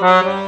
Thank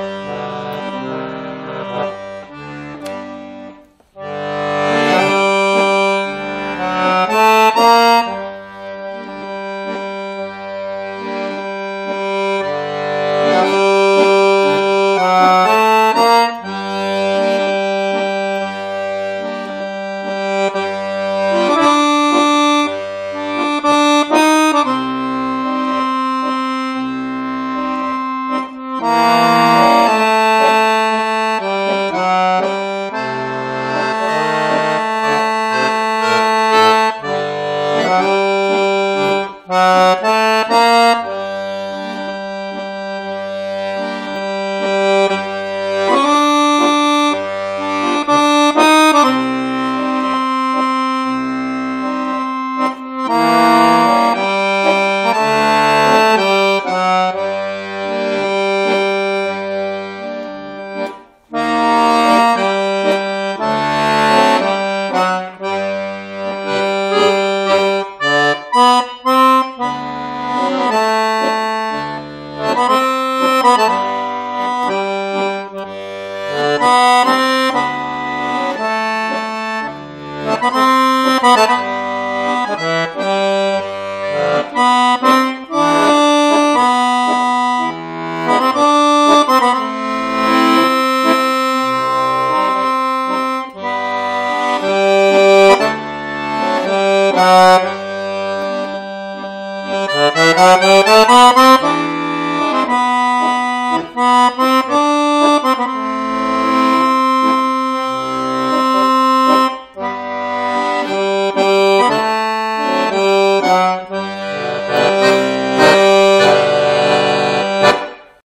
Música Uh...